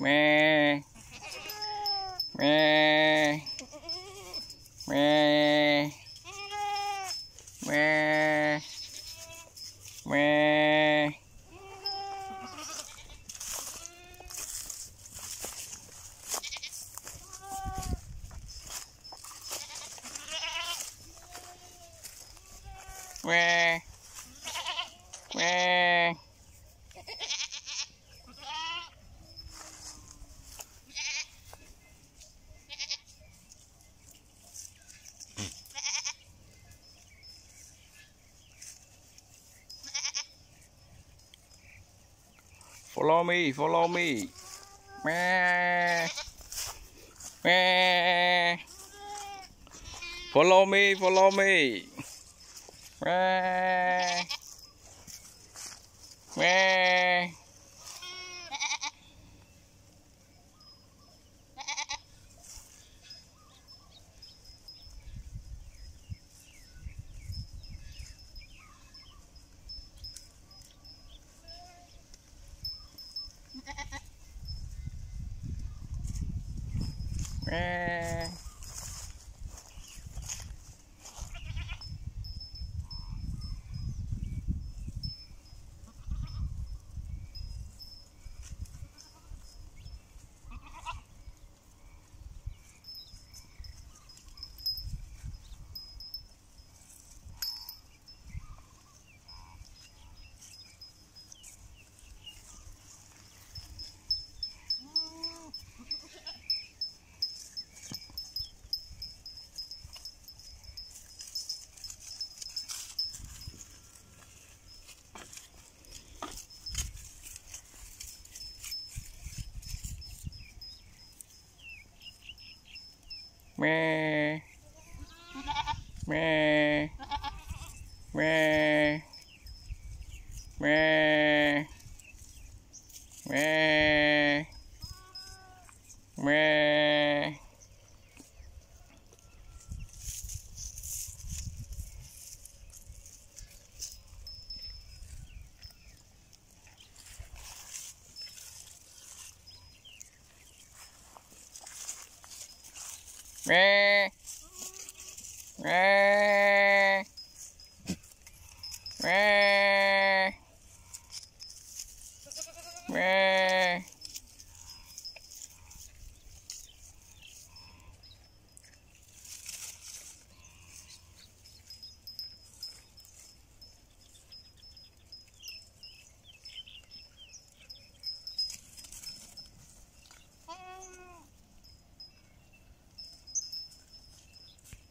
mẹ. Mẹ. Mẹ. Mẹ. Mẹ. Mẹ. Mẹ. Follow me, follow me. Mẹ. Mẹ. Follow me, follow me. Mẹ. Mẹ. É... me me me me me me Meh. Meh. Meh.